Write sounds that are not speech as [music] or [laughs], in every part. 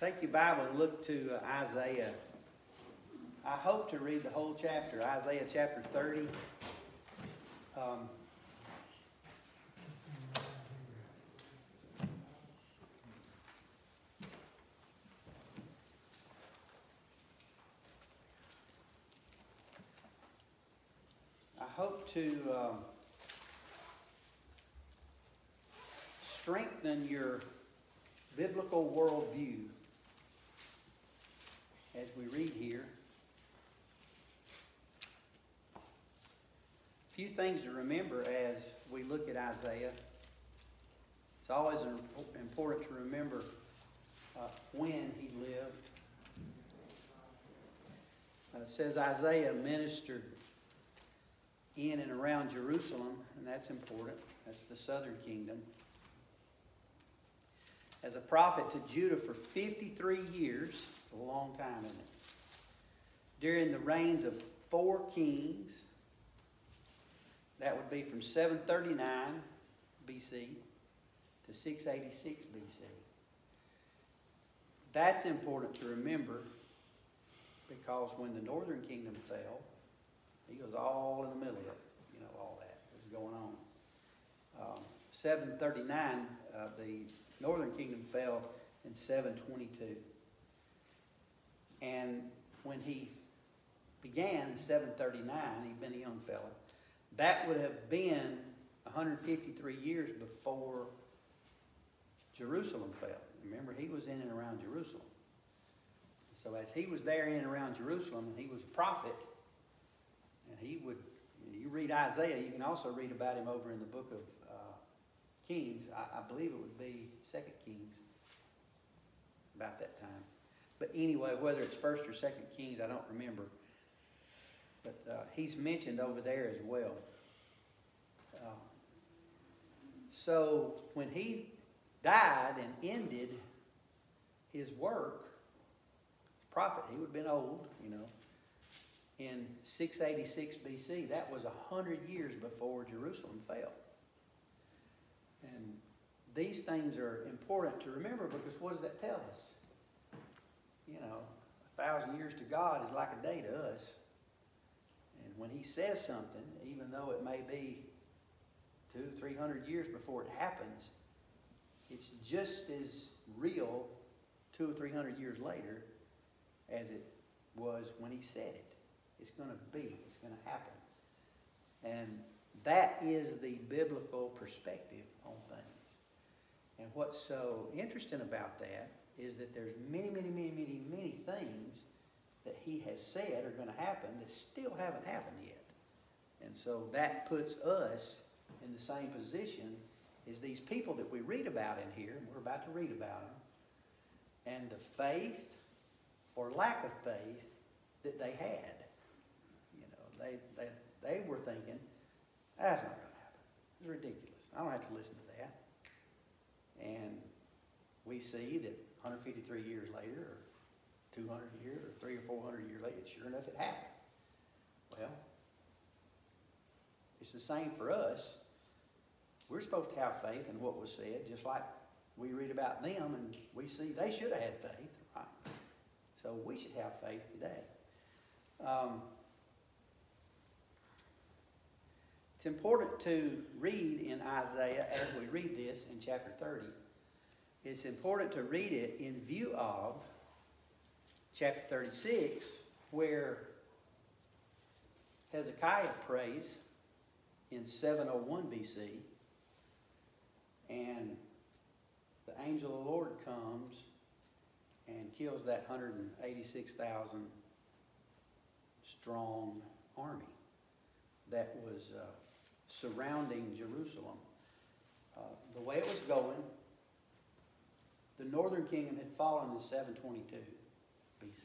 Take your Bible and look to uh, Isaiah. I hope to read the whole chapter, Isaiah chapter 30. Um, I hope to um, strengthen your biblical worldview as we read here. A few things to remember as we look at Isaiah. It's always important to remember uh, when he lived. Uh, it says Isaiah ministered in and around Jerusalem, and that's important. That's the southern kingdom. As a prophet to Judah for 53 years, it's a long time, isn't it? During the reigns of four kings, that would be from 739 BC to 686 BC. That's important to remember because when the northern kingdom fell, he was all in the middle of you know all that was going on. Um, 739, uh, the northern kingdom fell in 722, and when he began in 739, he'd been a young fella. That would have been 153 years before Jerusalem fell. Remember, he was in and around Jerusalem. So as he was there in and around Jerusalem, and he was a prophet, and he would, you read Isaiah, you can also read about him over in the book of Kings. I, I, believe it would be Second Kings about that time. But anyway, whether it's First or Second Kings, I don't remember. But uh, he's mentioned over there as well. Uh, so when he died and ended his work, prophet, he would have been old, you know, in 686 BC. That was 100 years before Jerusalem fell. And these things are important to remember because what does that tell us? You know, a thousand years to God is like a day to us. And when he says something, even though it may be two, three hundred years before it happens, it's just as real two or three hundred years later as it was when he said it. It's going to be, it's going to happen. And that is the biblical perspective. And what's so interesting about that is that there's many, many, many, many, many things that he has said are going to happen that still haven't happened yet. And so that puts us in the same position as these people that we read about in here, and we're about to read about them, and the faith or lack of faith that they had. You know, they, they, they were thinking, that's not going to happen. It's ridiculous. I don't have to listen to that. See that 153 years later, or 200 years, or three or 400 years later, sure enough, it happened. Well, it's the same for us. We're supposed to have faith in what was said, just like we read about them and we see they should have had faith. Right? So we should have faith today. Um, it's important to read in Isaiah as we read this in chapter 30. It's important to read it in view of chapter 36, where Hezekiah prays in 701 BC, and the angel of the Lord comes and kills that 186,000 strong army that was uh, surrounding Jerusalem. Uh, the way it was going, the northern kingdom had fallen in 722 BC.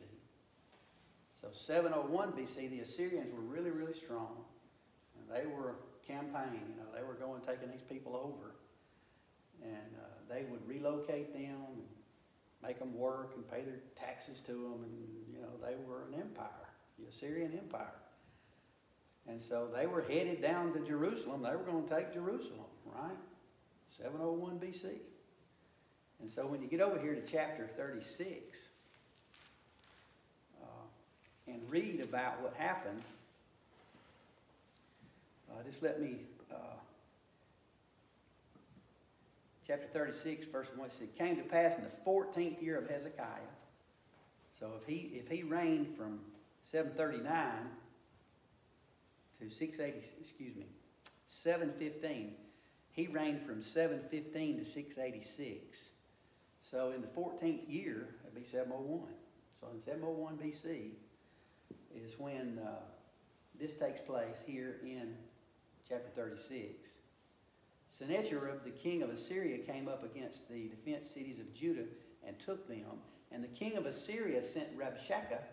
So 701 BC, the Assyrians were really, really strong. And they were campaigning, you know, they were going taking these people over. And uh, they would relocate them and make them work and pay their taxes to them. And, you know, they were an empire, the Assyrian Empire. And so they were headed down to Jerusalem. They were going to take Jerusalem, right? 701 BC. And so when you get over here to chapter 36 uh, and read about what happened, uh, just let me, uh, chapter 36, verse 1, it said, came to pass in the 14th year of Hezekiah. So if he, if he reigned from 739 to 680, excuse me, 715, he reigned from 715 to 686. So in the 14th year, that'd be 701. So in 701 BC is when uh, this takes place here in chapter 36. Sennacherib, the king of Assyria, came up against the defense cities of Judah and took them. And the king of Assyria sent Rabshakeh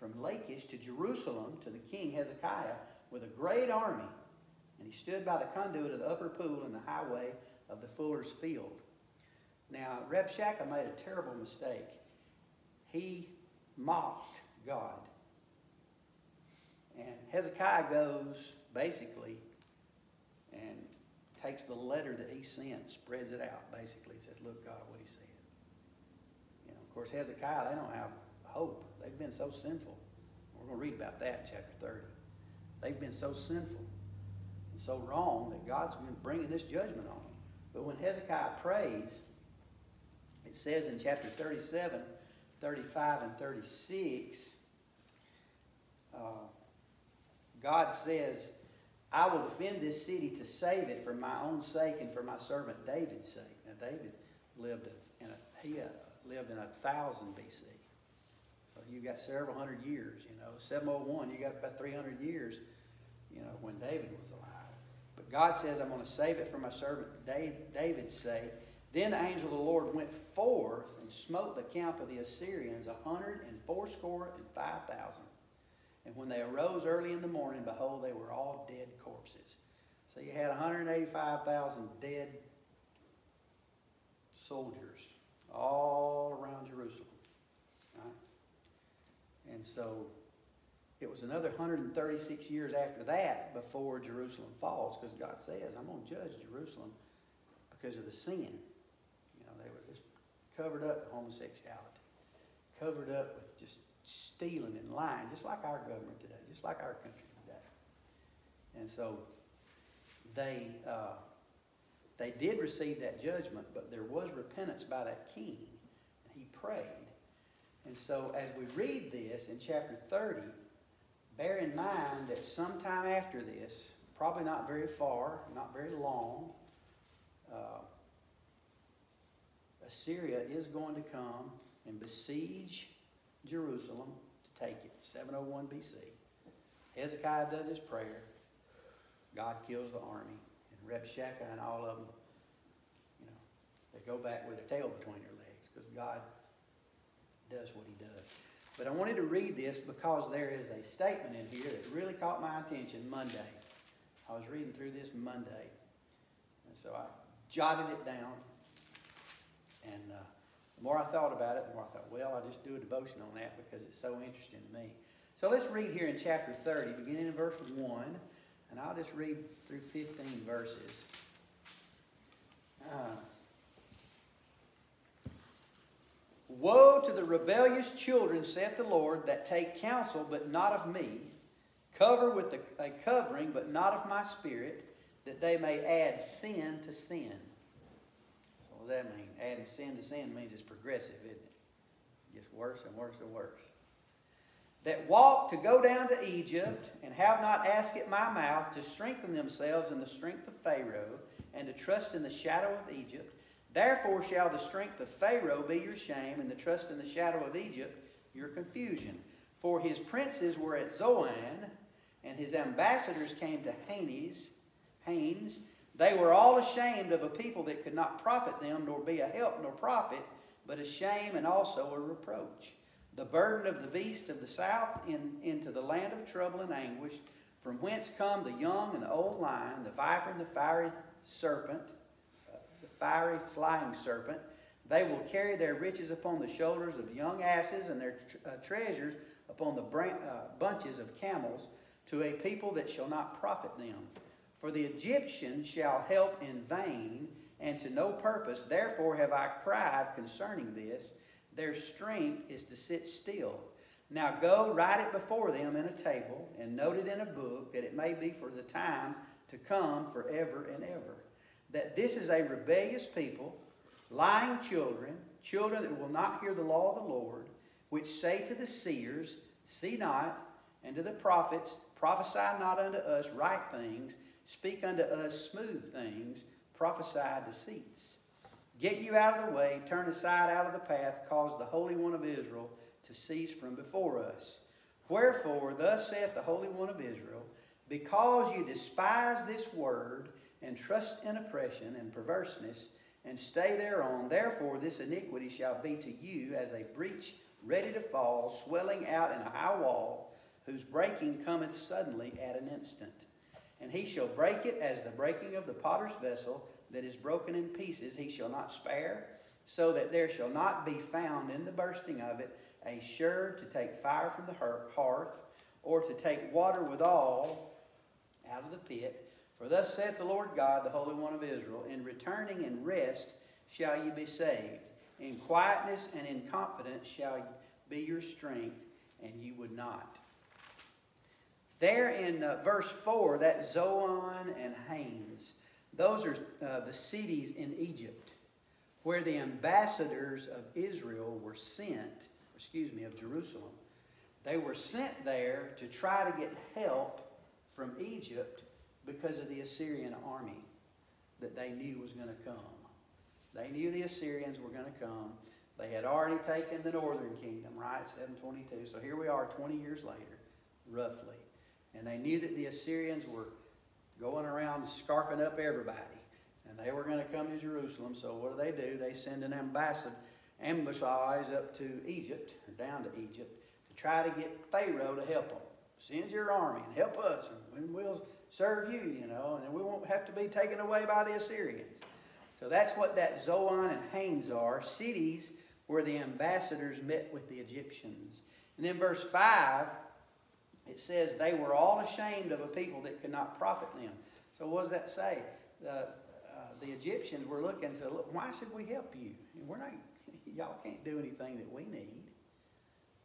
from Lachish to Jerusalem to the king Hezekiah with a great army. And he stood by the conduit of the upper pool in the highway of the fuller's field. Now, Rabshakeh made a terrible mistake. He mocked God. And Hezekiah goes, basically, and takes the letter that he sent, spreads it out, basically. says, look, God, what he said. You know, of course, Hezekiah, they don't have hope. They've been so sinful. We're going to read about that in chapter 30. They've been so sinful and so wrong that God's been bringing this judgment on them. But when Hezekiah prays, it says in chapter 37, 35, and 36, uh, God says, I will defend this city to save it for my own sake and for my servant David's sake. Now, David lived in a, he uh, lived in a thousand BC. So you got several hundred years, you know. 701, you got about 300 years, you know, when David was alive. But God says, I'm going to save it for my servant David's sake. Then the angel of the Lord went forth and smote the camp of the Assyrians a hundred and fourscore and five thousand. And when they arose early in the morning, behold, they were all dead corpses. So you had 185,000 dead soldiers all around Jerusalem. Right? And so it was another 136 years after that before Jerusalem falls, because God says, I'm going to judge Jerusalem because of the sin. You know, they were just covered up with homosexuality, covered up with just stealing and lying, just like our government today, just like our country today. And so they, uh, they did receive that judgment, but there was repentance by that king, and he prayed. And so as we read this in chapter 30, bear in mind that sometime after this, probably not very far, not very long, uh, Assyria is going to come and besiege Jerusalem to take it. 701 BC. Hezekiah does his prayer. God kills the army. And Rabshakeh and all of them, you know, they go back with their tail between their legs because God does what he does. But I wanted to read this because there is a statement in here that really caught my attention Monday. I was reading through this Monday. And so I jotted it down. And uh, the more I thought about it, the more I thought, well, I'll just do a devotion on that because it's so interesting to me. So let's read here in chapter 30, beginning in verse 1, and I'll just read through 15 verses. Uh, Woe to the rebellious children, saith the Lord, that take counsel, but not of me, cover with a, a covering, but not of my spirit, that they may add sin to sin does that mean? Adding sin to sin means it's progressive, isn't it? It gets worse and worse and worse. That walk to go down to Egypt and have not asked at my mouth to strengthen themselves in the strength of Pharaoh and to trust in the shadow of Egypt. Therefore shall the strength of Pharaoh be your shame, and the trust in the shadow of Egypt your confusion. For his princes were at Zoan, and his ambassadors came to Hanes, Hanes they were all ashamed of a people that could not profit them, nor be a help nor profit, but a shame and also a reproach. The burden of the beast of the south in, into the land of trouble and anguish, from whence come the young and the old lion, the viper and the fiery serpent, uh, the fiery flying serpent. They will carry their riches upon the shoulders of young asses and their uh, treasures upon the uh, bunches of camels to a people that shall not profit them. For the Egyptians shall help in vain, and to no purpose. Therefore have I cried concerning this. Their strength is to sit still. Now go, write it before them in a table, and note it in a book, that it may be for the time to come forever and ever. That this is a rebellious people, lying children, children that will not hear the law of the Lord, which say to the seers, See not, and to the prophets, Prophesy not unto us right things, speak unto us smooth things, prophesy deceits. Get you out of the way, turn aside out of the path, cause the Holy One of Israel to cease from before us. Wherefore, thus saith the Holy One of Israel, because you despise this word, and trust in oppression and perverseness, and stay thereon, therefore this iniquity shall be to you as a breach ready to fall, swelling out in a high wall, whose breaking cometh suddenly at an instant. And he shall break it as the breaking of the potter's vessel that is broken in pieces, he shall not spare, so that there shall not be found in the bursting of it a sure to take fire from the hearth, or to take water withal out of the pit. For thus saith the Lord God, the Holy One of Israel, In returning and rest shall ye be saved. In quietness and in confidence shall be your strength, and you would not. There in uh, verse 4, that Zoan and Hanes, those are uh, the cities in Egypt where the ambassadors of Israel were sent, excuse me, of Jerusalem. They were sent there to try to get help from Egypt because of the Assyrian army that they knew was going to come. They knew the Assyrians were going to come. They had already taken the northern kingdom, right? 722. So here we are 20 years later, roughly. And they knew that the Assyrians were going around scarfing up everybody. And they were going to come to Jerusalem. So what do they do? They send an ambassador, ambassage up to Egypt, or down to Egypt, to try to get Pharaoh to help them. Send your army and help us, and we'll serve you, you know, and then we won't have to be taken away by the Assyrians. So that's what that Zoan and Hanes are, cities where the ambassadors met with the Egyptians. And then verse 5 it says they were all ashamed of a people that could not profit them. So what does that say? The, uh, the Egyptians were looking and said, Look, why should we help you? We're not, [laughs] y'all can't do anything that we need.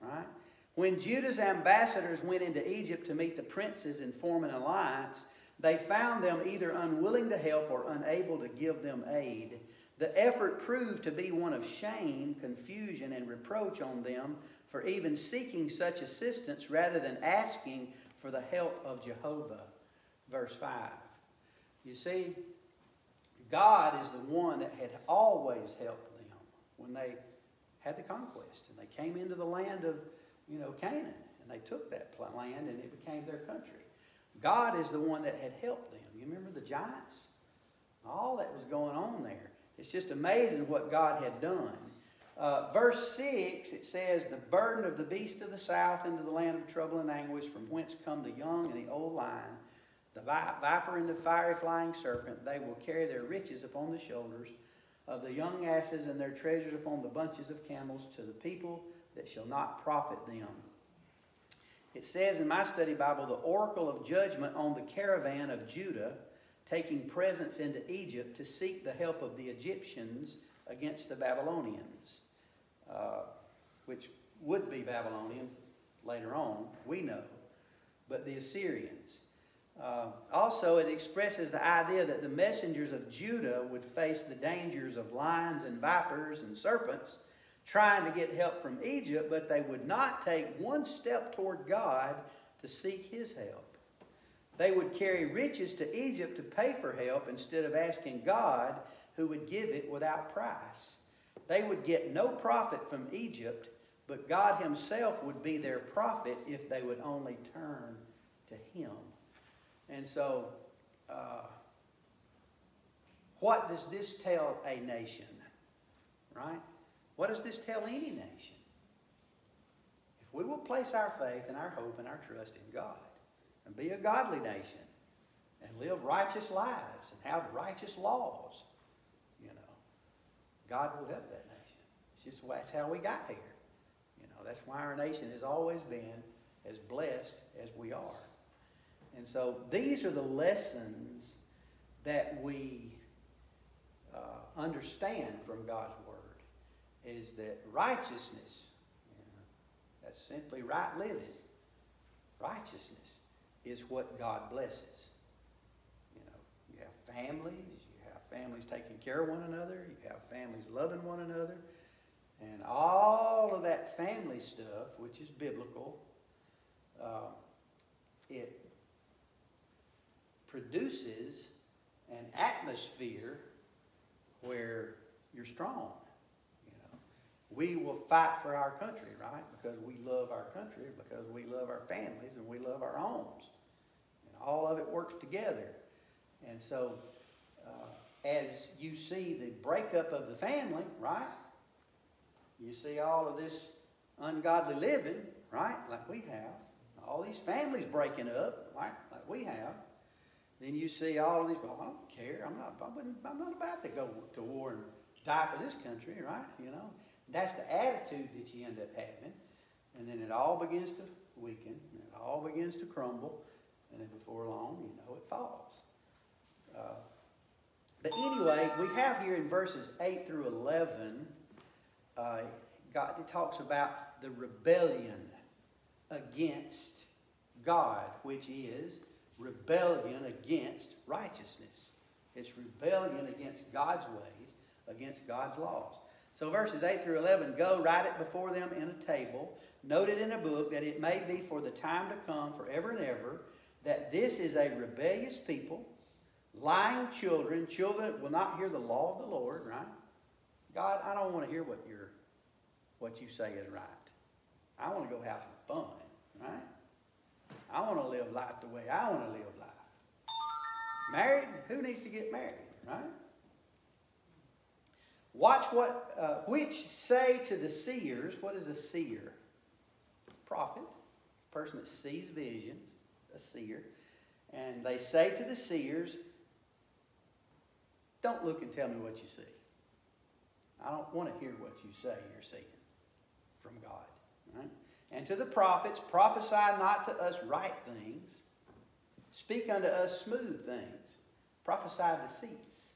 Right? When Judah's ambassadors went into Egypt to meet the princes and form an alliance, they found them either unwilling to help or unable to give them aid. The effort proved to be one of shame, confusion, and reproach on them for even seeking such assistance rather than asking for the help of Jehovah. Verse 5. You see, God is the one that had always helped them when they had the conquest and they came into the land of, you know, Canaan and they took that land and it became their country. God is the one that had helped them. You remember the giants? All that was going on there. It's just amazing what God had done. Uh, verse 6, it says, The burden of the beast of the south into the land of trouble and anguish, from whence come the young and the old lion, the viper and the fiery flying serpent. They will carry their riches upon the shoulders of the young asses and their treasures upon the bunches of camels to the people that shall not profit them. It says in my study Bible, the oracle of judgment on the caravan of Judah, taking presents into Egypt to seek the help of the Egyptians against the Babylonians. Uh, which would be Babylonians later on, we know, but the Assyrians. Uh, also, it expresses the idea that the messengers of Judah would face the dangers of lions and vipers and serpents trying to get help from Egypt, but they would not take one step toward God to seek his help. They would carry riches to Egypt to pay for help instead of asking God, who would give it without price. They would get no profit from Egypt, but God Himself would be their profit if they would only turn to Him. And so, uh, what does this tell a nation? Right? What does this tell any nation? If we will place our faith and our hope and our trust in God and be a godly nation and live righteous lives and have righteous laws, God will help that nation. It's just that's how we got here. You know, that's why our nation has always been as blessed as we are. And so these are the lessons that we uh, understand from God's Word is that righteousness, you know, that's simply right living. Righteousness is what God blesses. You know, you have families, families taking care of one another, you have families loving one another, and all of that family stuff, which is biblical, uh, it produces an atmosphere where you're strong. You know, we will fight for our country, right? Because we love our country, because we love our families, and we love our homes. And all of it works together. And so, uh, as you see the breakup of the family, right? You see all of this ungodly living, right? Like we have. All these families breaking up, right? Like we have. Then you see all of these, well, I don't care. I'm not, I'm not about to go to war and die for this country, right? You know, that's the attitude that you end up having. And then it all begins to weaken, and it all begins to crumble, and then before long, you know, it falls. Uh, but anyway, we have here in verses 8 through 11, uh, God, it talks about the rebellion against God, which is rebellion against righteousness. It's rebellion against God's ways, against God's laws. So verses 8 through 11 go, write it before them in a table, note it in a book, that it may be for the time to come, forever and ever, that this is a rebellious people, lying children, children will not hear the law of the Lord, right? God, I don't want to hear what, you what you say is right. I want to go have some fun, right? I want to live life the way I want to live life. Married? Who needs to get married, right? Watch what, uh, which say to the seers, what is a seer? It's a prophet, a person that sees visions, a seer. And they say to the seers, don't look and tell me what you see. I don't want to hear what you say you're seeing from God, right? And to the prophets, prophesy not to us right things, speak unto us smooth things, prophesy deceits.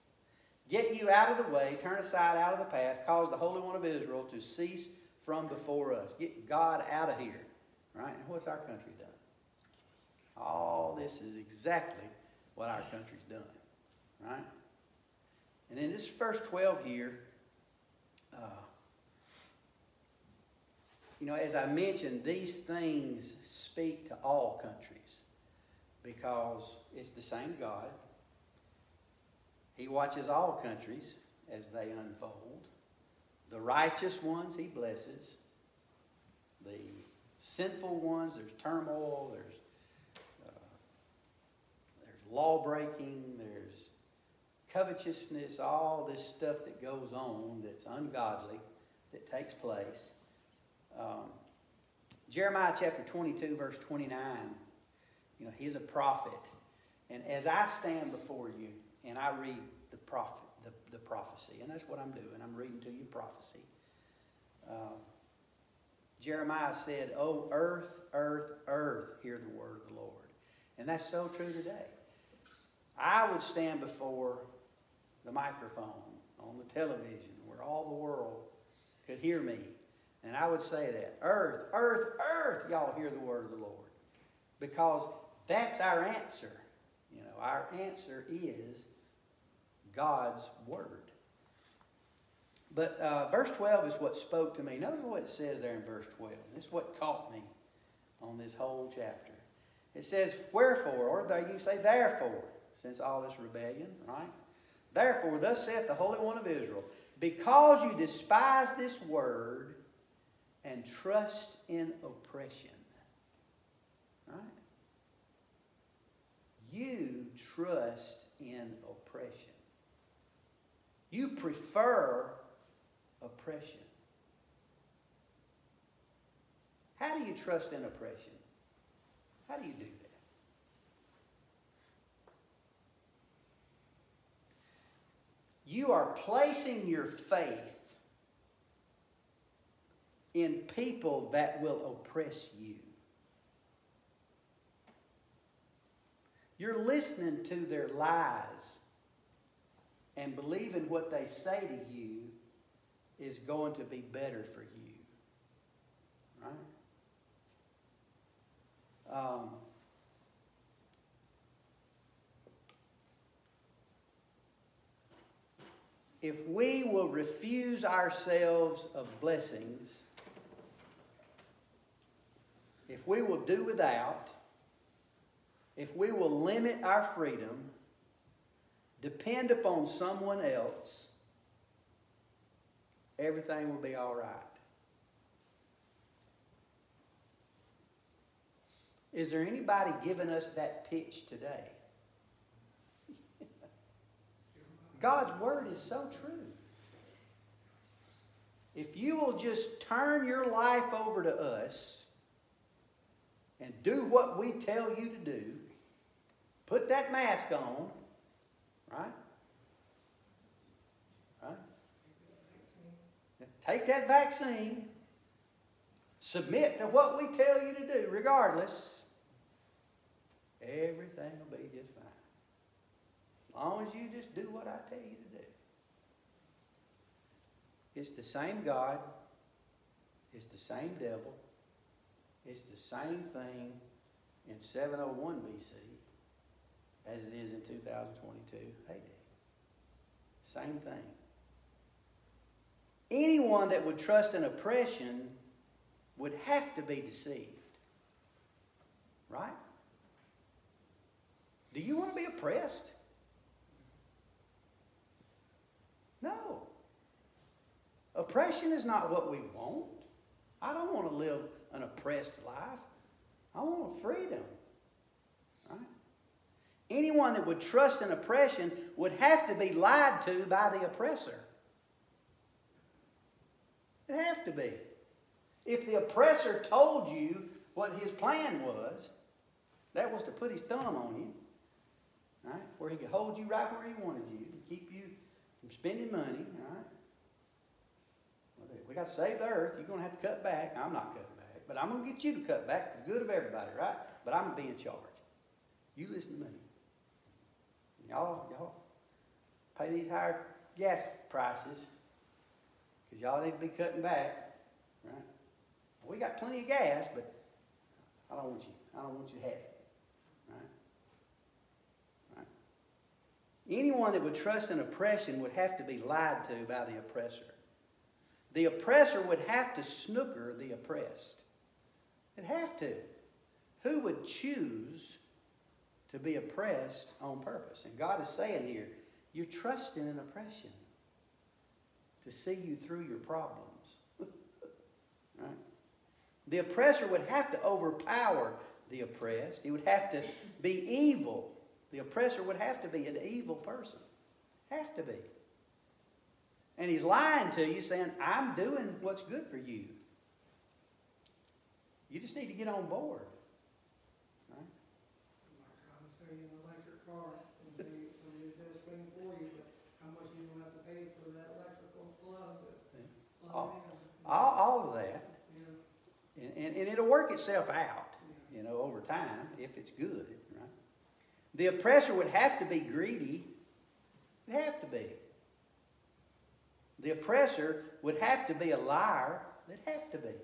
Get you out of the way, turn aside out of the path, cause the Holy One of Israel to cease from before us. Get God out of here. Right? And what's our country done? All this is exactly what our country's done. Right? And in this verse 12 here, uh, you know, as I mentioned, these things speak to all countries because it's the same God. He watches all countries as they unfold. The righteous ones he blesses. The sinful ones, there's turmoil, there's, uh, there's law breaking, there's covetousness, all this stuff that goes on that's ungodly that takes place. Um, Jeremiah chapter 22, verse 29, you know, he's a prophet. And as I stand before you and I read the prophet, the, the prophecy, and that's what I'm doing, I'm reading to you prophecy. Uh, Jeremiah said, Oh, earth, earth, earth, hear the word of the Lord. And that's so true today. I would stand before the microphone on the television where all the world could hear me and I would say that earth, earth, earth, y'all hear the word of the Lord. Because that's our answer. You know, our answer is God's word. But uh, verse 12 is what spoke to me. Notice what it says there in verse 12. This is what caught me on this whole chapter. It says, Wherefore, or you say, Therefore, since all this rebellion, right? Therefore, thus saith the Holy One of Israel, because you despise this word, and trust in oppression. Right? You trust in oppression. You prefer oppression. How do you trust in oppression? How do you do that? You are placing your faith in people that will oppress you. You're listening to their lies and believing what they say to you is going to be better for you. Right? Um, if we will refuse ourselves of blessings, if we will do without, if we will limit our freedom, depend upon someone else, everything will be all right. Is there anybody giving us that pitch today? God's word is so true. If you will just turn your life over to us and do what we tell you to do, put that mask on, right? Right? Take that vaccine, submit to what we tell you to do, regardless, everything will be just long as you just do what I tell you to do. It's the same God, it's the same devil, it's the same thing in 701 BC as it is in 2022 AD. Same thing. Anyone that would trust in oppression would have to be deceived. Right? Do you want to be oppressed? No. Oppression is not what we want. I don't want to live an oppressed life. I want freedom. Right? Anyone that would trust in oppression would have to be lied to by the oppressor. It has to be. If the oppressor told you what his plan was, that was to put his thumb on you, right? Where he could hold you right where he wanted you keep you from spending money, right? We got to save the earth. You're going to have to cut back. I'm not cutting back, but I'm going to get you to cut back for the good of everybody, right? But I'm going to be in charge. You listen to me. Y'all, y'all pay these higher gas prices because y'all need to be cutting back, right? We got plenty of gas, but I don't want you. I don't want you to have it, right? Right? Anyone that would trust in oppression would have to be lied to by the oppressor. The oppressor would have to snooker the oppressed. It'd have to. Who would choose to be oppressed on purpose. And God is saying here, you're trusting in oppression to see you through your problems. [laughs] right? The oppressor would have to overpower the oppressed. He would have to be evil. The oppressor would have to be an evil person. Have to be. And he's lying to you, saying, I'm doing what's good for you. You just need to get on board. all, all of that. And, and, and, it'll work itself out, you know, over time if it's good, right? The oppressor would have to be greedy. It'd have to be. The oppressor would have to be a liar. It'd have to be.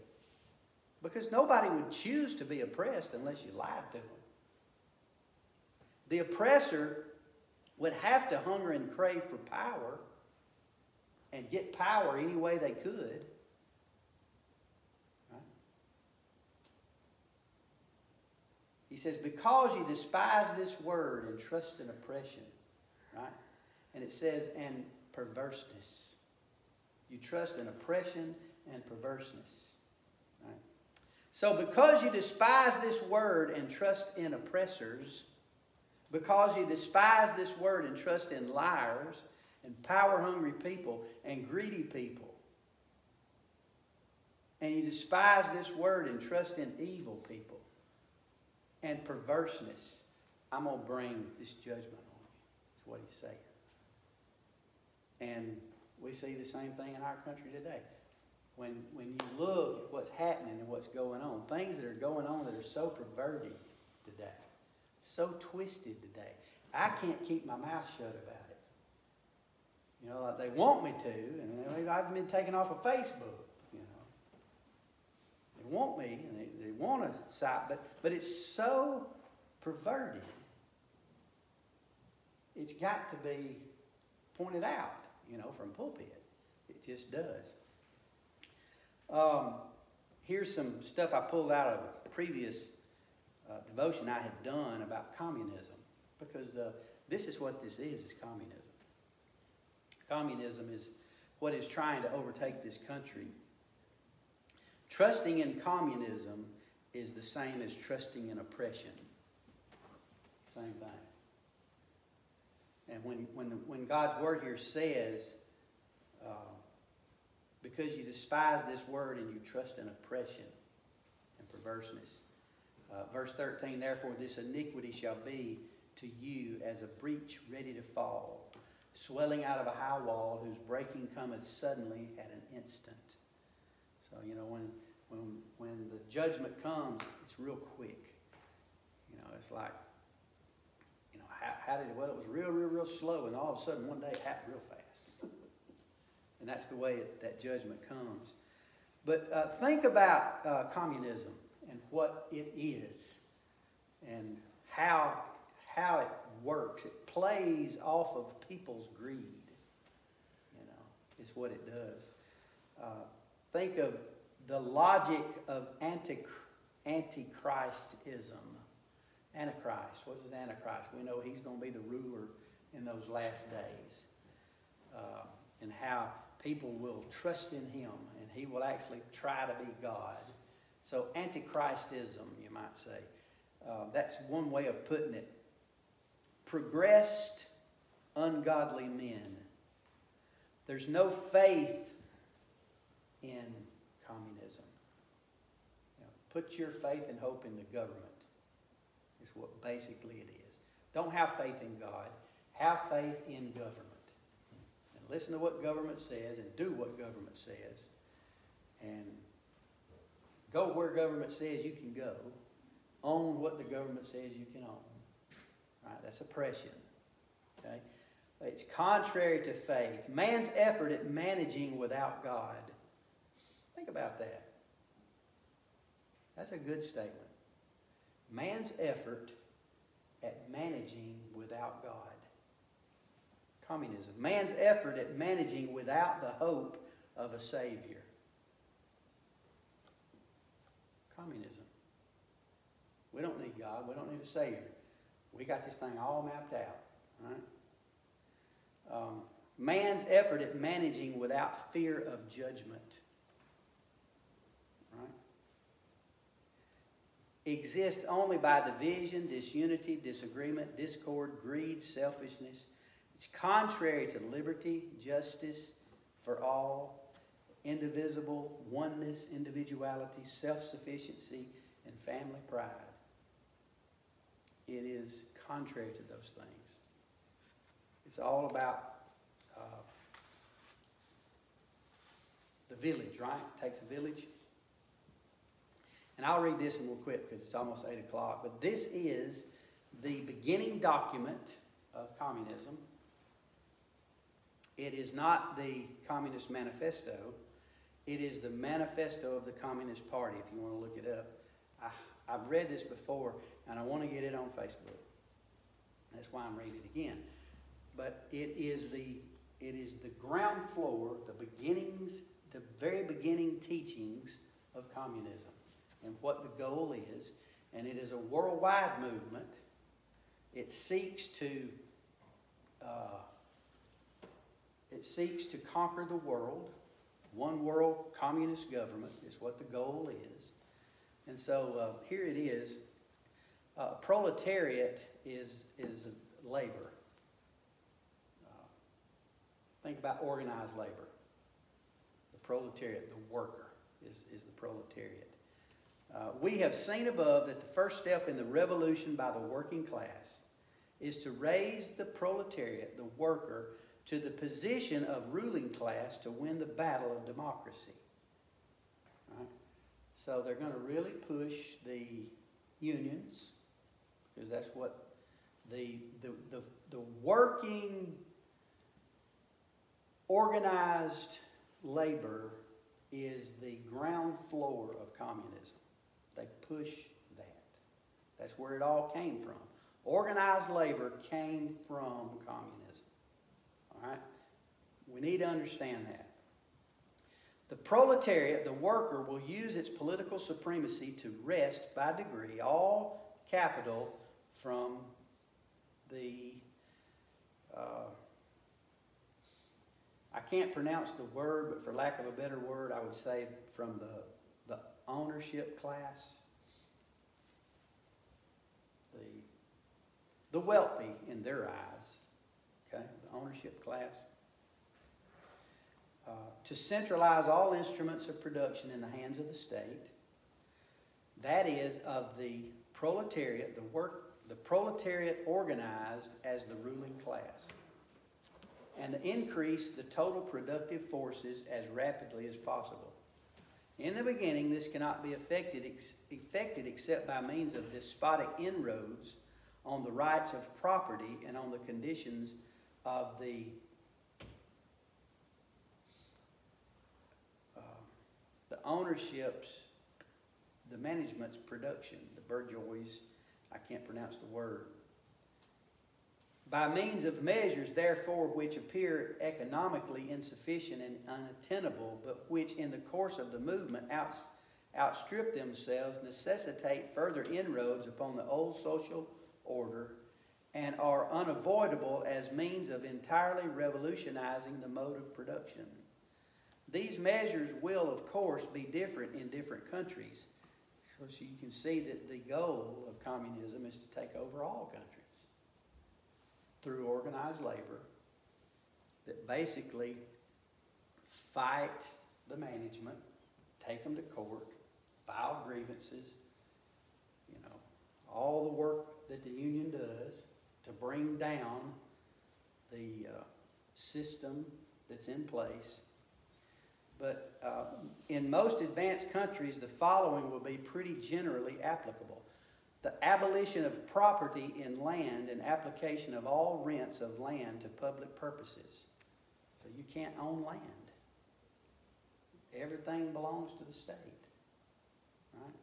Because nobody would choose to be oppressed unless you lied to them. The oppressor would have to hunger and crave for power and get power any way they could. He says, because you despise this word and trust in oppression, right? And it says, and perverseness. You trust in oppression and perverseness. So because you despise this word and trust in oppressors, because you despise this word and trust in liars and power-hungry people and greedy people, and you despise this word and trust in evil people, and perverseness, I'm going to bring this judgment on you. That's what he's saying. And we see the same thing in our country today. When, when you look at what's happening and what's going on, things that are going on that are so perverted today, so twisted today, I can't keep my mouth shut about it. You know, like they want me to, and I've been taken off of Facebook. Want me, and they, they want a site, but, but it's so perverted. It's got to be pointed out, you know, from pulpit. It just does. Um, here's some stuff I pulled out of a previous uh, devotion I had done about communism, because uh, this is what this is: is communism. Communism is what is trying to overtake this country. Trusting in communism is the same as trusting in oppression. Same thing. And when, when, when God's word here says, uh, because you despise this word and you trust in oppression and perverseness, uh, verse 13, therefore this iniquity shall be to you as a breach ready to fall, swelling out of a high wall whose breaking cometh suddenly at an instant. So, you know, when, when, when the judgment comes, it's real quick. You know, it's like, you know, how, how did it, well, it was real, real, real slow, and all of a sudden one day it happened real fast. [laughs] and that's the way it, that judgment comes. But uh, think about uh, communism and what it is and how, how it works. It plays off of people's greed, you know, is what it does. Uh, think of the logic of anti, antichristism. Antichrist. What is Antichrist? We know he's going to be the ruler in those last days. Uh, and how people will trust in him and he will actually try to be God. So, antichristism, you might say. Uh, that's one way of putting it. Progressed, ungodly men. There's no faith in communism. You know, put your faith and hope in the government, is what basically it is. Don't have faith in God, have faith in government. And listen to what government says and do what government says. And go where government says you can go. Own what the government says you can own. Right? That's oppression. Okay? It's contrary to faith. Man's effort at managing without God Think about that. That's a good statement. Man's effort at managing without God. Communism. Man's effort at managing without the hope of a Savior. Communism. We don't need God. We don't need a Savior. We got this thing all mapped out. Right? Um, man's effort at managing without fear of judgment. Exist only by division, disunity, disagreement, discord, greed, selfishness. It's contrary to liberty, justice for all, indivisible, oneness, individuality, self sufficiency, and family pride. It is contrary to those things. It's all about uh, the village, right? It takes a village and I'll read this and we'll quit because it's almost 8 o'clock. But this is the beginning document of communism. It is not the Communist Manifesto. It is the manifesto of the Communist Party, if you want to look it up. I, have read this before, and I want to get it on Facebook. That's why I'm reading it again. But it is the, it is the ground floor, the beginnings, the very beginning teachings of communism and what the goal is. And it is a worldwide movement. It seeks to uh, it seeks to conquer the world. One world communist government is what the goal is. And so uh, here it is. Uh, proletariat is, is labor. Uh, think about organized labor. The proletariat, the worker, is, is the proletariat. Uh, we have seen above that the first step in the revolution by the working class is to raise the proletariat, the worker, to the position of ruling class to win the battle of democracy. Right? So they're going to really push the unions because that's what the, the, the, the working organized labor is the ground floor of communism. They push that. That's where it all came from. Organized labor came from communism. All right? We need to understand that. The proletariat, the worker, will use its political supremacy to wrest by degree all capital from the. Uh, I can't pronounce the word, but for lack of a better word, I would say from the, the ownership class. The, the wealthy in their eyes, okay, the ownership class. Uh, to centralize all instruments of production in the hands of the state, that is, of the proletariat, the work, the proletariat organized as the ruling class, and to increase the total productive forces as rapidly as possible. In the beginning, this cannot be effected, ex- effected except by means of despotic inroads on the rights of property and on the conditions of the uh, the ownerships, the management's production, the bourgeois, I can't pronounce the word. By means of measures, therefore, which appear economically insufficient and unattainable, but which in the course of the movement outs, outstrip themselves, necessitate further inroads upon the old social order, and are unavoidable as means of entirely revolutionizing the mode of production. These measures will, of course, be different in different countries. So you can see that the goal of communism is to take over all countries through organized labor that basically fight the management, take them to court, file grievances, you know, all the work that the union does to bring down the uh, system that's in place. But uh, in most advanced countries, the following will be pretty generally applicable the abolition of property in land and application of all rents of land to public purposes. So you can't own land. Everything belongs to the state. Right?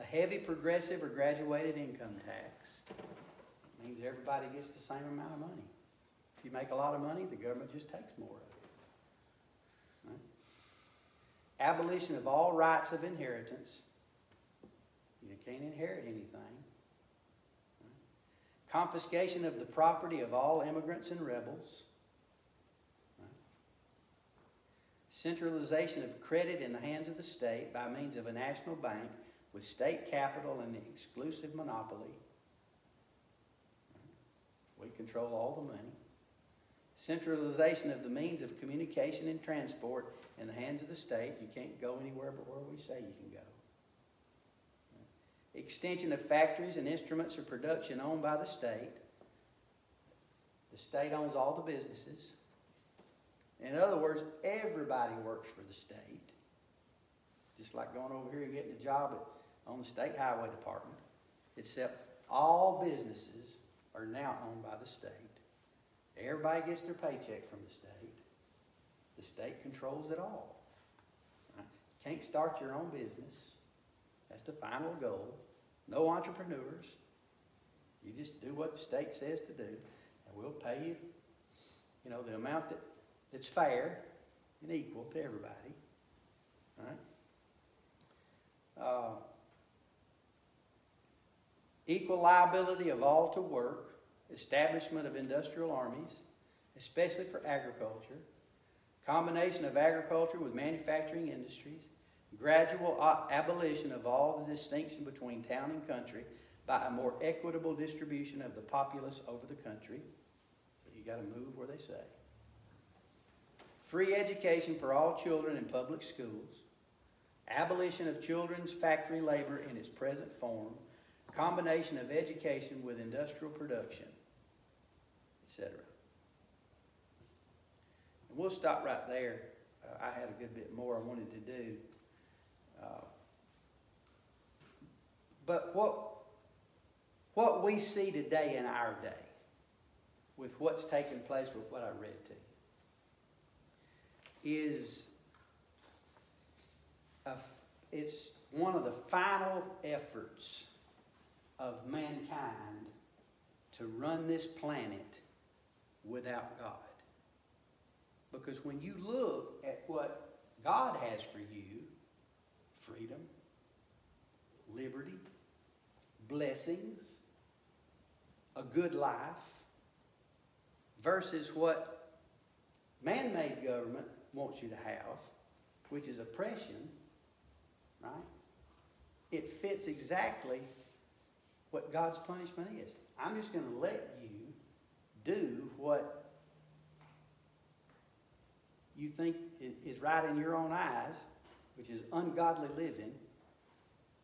A heavy progressive or graduated income tax means everybody gets the same amount of money. If you make a lot of money, the government just takes more of it. Right? Abolition of all rights of inheritance can't inherit anything. Confiscation of the property of all immigrants and rebels. Centralization of credit in the hands of the state by means of a national bank with state capital and the exclusive monopoly. We control all the money. Centralization of the means of communication and transport in the hands of the state. You can't go anywhere but where we say you can go extension of factories and instruments of production owned by the state. The state owns all the businesses. In other words, everybody works for the state. Just like going over here and getting a job at, on the state highway department. Except all businesses are now owned by the state. Everybody gets their paycheck from the state. The state controls it all. Right? Can't start your own business. That's the final goal. No entrepreneurs. You just do what the state says to do, and we'll pay you, you know, the amount that, that's fair and equal to everybody. All right? Uh, equal liability of all to work, establishment of industrial armies, especially for agriculture, combination of agriculture with manufacturing industries, gradual abolition of all the distinction between town and country by a more equitable distribution of the populace over the country. So you got to move where they say. Free education for all children in public schools. Abolition of children's factory labor in its present form. Combination of education with industrial production, etc. And we'll stop right there. Uh, I had a good bit more I wanted to do. But what, what we see today in our day, with what's taken place with what I read to you, is a it's one of the final efforts of mankind to run this planet without God. Because when you look at what God has for you freedom, liberty, blessings, a good life, versus what man made government wants you to have, which is oppression, right? It fits exactly what God's punishment is. I'm just going to let you do what you think is right in your own eyes, which is ungodly living,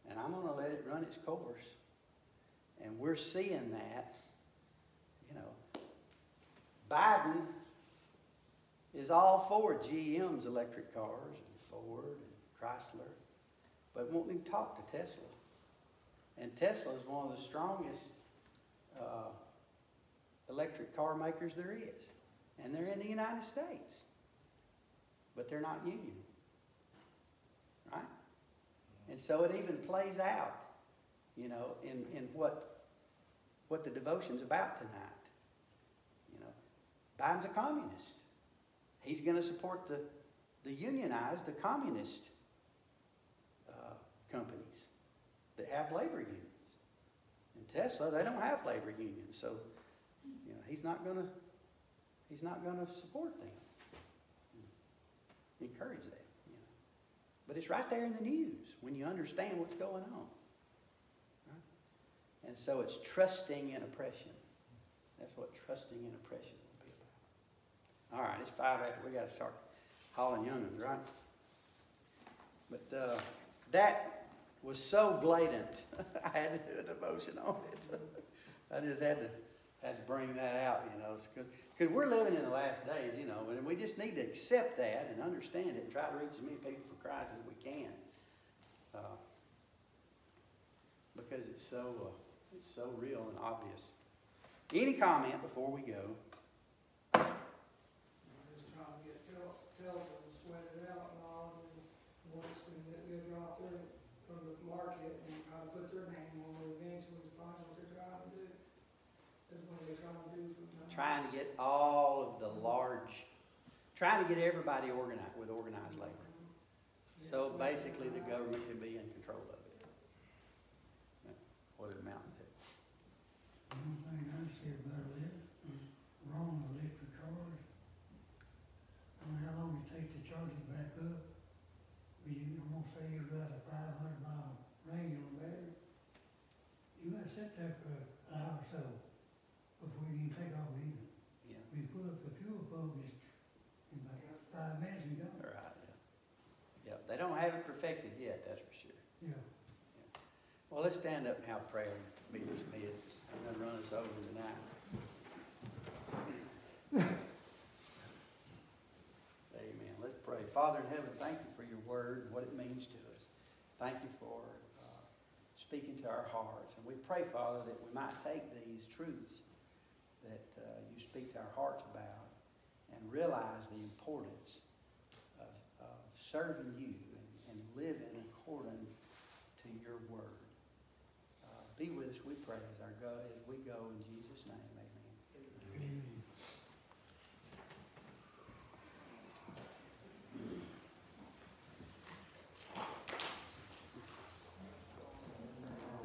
and I'm going to let it run its course. And we're seeing that, you know. Biden is all for GM's electric cars and Ford and Chrysler, but won't even talk to Tesla. And Tesla is one of the strongest uh, electric car makers there is. And they're in the United States. But they're not union. And so it even plays out, you know, in, in what, what the devotion's about tonight. You know, Biden's a communist. He's going to support the, the unionized, the communist uh, companies that have labor unions. And Tesla, they don't have labor unions, so you know he's not going to he's not going to support them, encourage them. But it's right there in the news when you understand what's going on. And so it's trusting in oppression. That's what trusting in oppression will be about. All right, it's five after. We got to start hauling youngins, right? But uh, that was so blatant. [laughs] I had to do a devotion on it. [laughs] I just had to had to bring that out, you know, because we're living in the last days, you know, and we just need to accept that and understand it and try to reach as many people for Christ as we can, uh, because it's so uh, it's so real and obvious. Any comment before we go? Just trying to get Tel- Telson sweated out and all, and once we get, we drop their, from the market and try to put their name on it, eventually it's probably what they're trying to do. That's what they're trying to do sometimes. Trying to get all of the large, trying to get everybody organized with organized labor. Mm-hmm. So basically, the government can be in control of it. That's What it amounts to. The only thing I see about it is wrong with electric cars. I don't know how long it takes to charge it back up. But you, I'm gonna say you've got a five hundred mile range on the battery. You gotta sit there for an hour or so before you can take off even. Yeah. When you pull up the fuel pump, it's in about five minutes and gone. Right, yeah. Yeah, they don't have it perfected yet, that's for sure. Yeah. Well, let's stand up and have prayer and be dismissed. I'm gonna run us over tonight. Amen. Let's pray. Father in heaven, thank you for your word and what it means to us. Thank you for uh, speaking to our hearts. And we pray, Father, that we might take these truths that uh, you speak to our hearts about and realize the importance of, of serving you and, and living according to your word. Uh, be with us, we pray, as our God, as